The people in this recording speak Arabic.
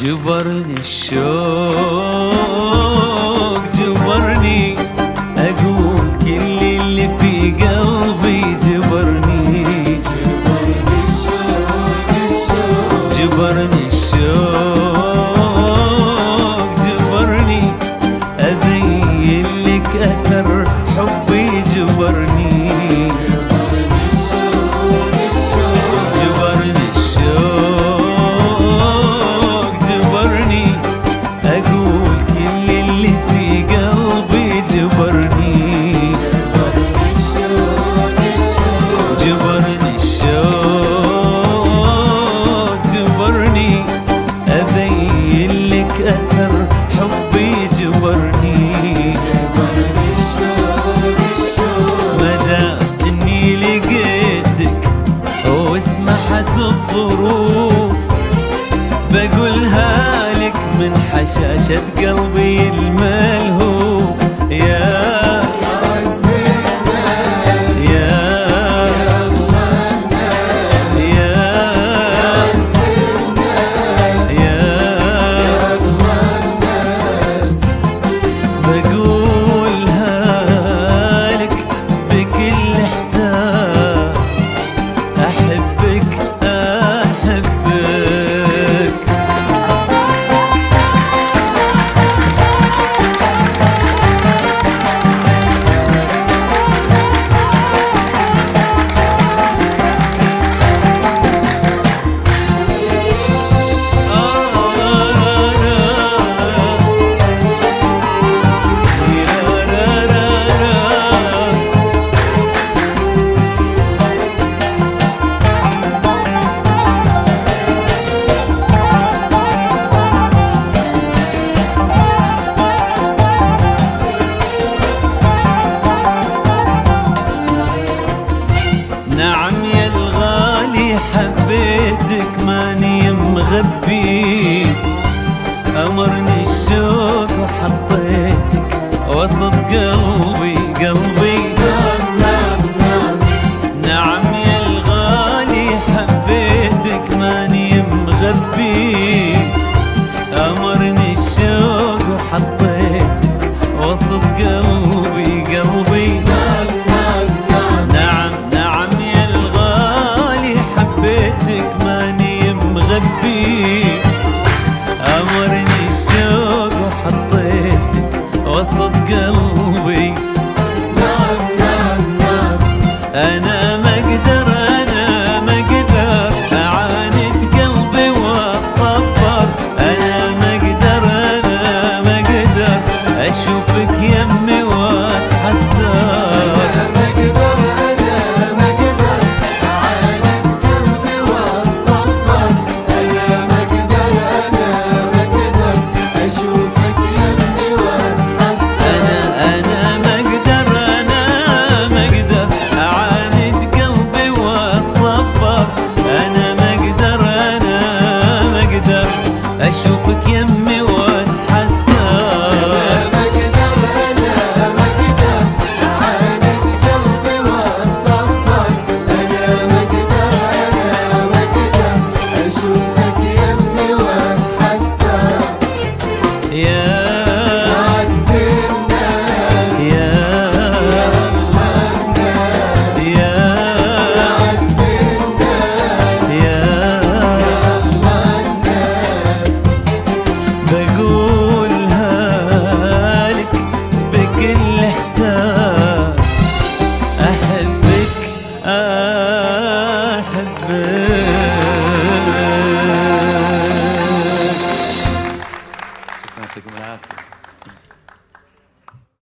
дюбарын еще. شاشة قلبي الملهو. وسط قلبي قلبي i Ashuf kiem